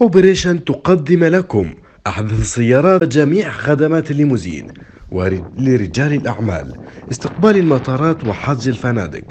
اوبريشن تقدم لكم أحدث السيارات جميع خدمات الليموزين ولرجال الأعمال استقبال المطارات وحجز الفنادق.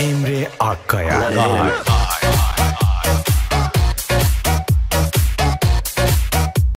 Emre Akkaya. Aa,